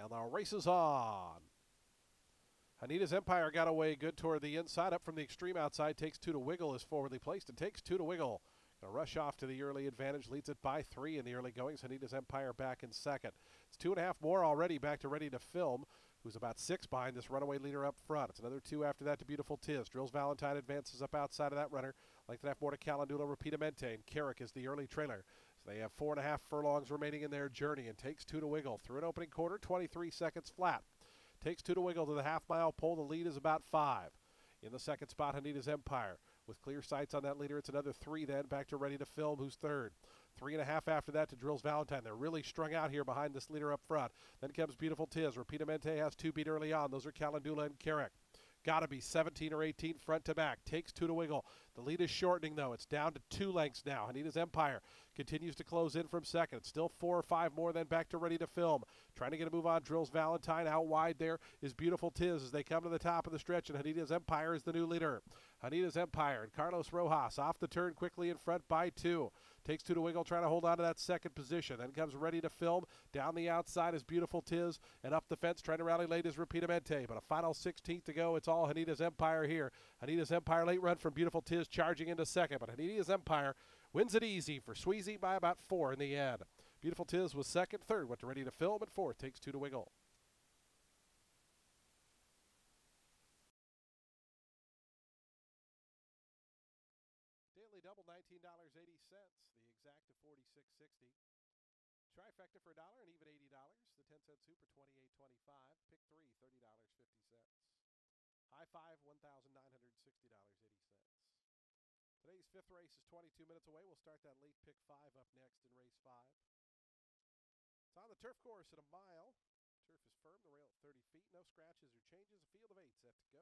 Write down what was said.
And the race is on. Hanita's Empire got away good toward the inside. Up from the extreme outside. Takes two to wiggle is forwardly placed and takes two to wiggle. Gonna rush off to the early advantage. Leads it by three in the early goings. Hanita's Empire back in second. It's two and a half more already back to ready to film. Who's about six behind this runaway leader up front. It's another two after that to Beautiful Tiz. Drills Valentine advances up outside of that runner. Like to have more to Calendula Rapidamente. And Carrick is the early trailer. They have four and a half furlongs remaining in their journey and takes two to wiggle. Through an opening quarter, 23 seconds flat. Takes two to wiggle to the half mile pole. The lead is about five. In the second spot, Hanita's Empire. With clear sights on that leader, it's another three then. Back to ready to film, who's third. Three and a half after that to Drills Valentine. They're really strung out here behind this leader up front. Then comes Beautiful Tiz. Rapidamente has two beat early on. Those are Calendula and Carrick. Got to be 17 or 18 front to back. Takes two to wiggle. The lead is shortening, though. It's down to two lengths now. Hanita's Empire continues to close in from second. It's still four or five more, then back to ready to film. Trying to get a move on. Drills Valentine out wide there is Beautiful Tiz as they come to the top of the stretch, and Hanita's Empire is the new leader. Hanita's Empire and Carlos Rojas off the turn quickly in front by two. Takes two to wiggle, trying to hold on to that second position. Then comes ready to film. Down the outside is Beautiful Tiz, and up the fence, trying to rally late is Rapidamente. But a final 16th to go. It's all Hanita's Empire here. Hanita's Empire late run from Beautiful Tiz charging into second, but Hanita's Empire wins it easy for Sweezy by about four in the end. Beautiful Tiz was second, third went to ready to film, and fourth takes two to wiggle. Daily double $19.80, the exacta 46.60. Trifecta for a dollar and even $80. The 10 cent super 28.25. Pick three $30.50. High five $1,960.80. Today's fifth race is 22 minutes away. We'll start that late pick five up next in race five. It's on the turf course at a mile. Turf is firm, the rail at 30 feet. No scratches or changes. A field of eight set to go.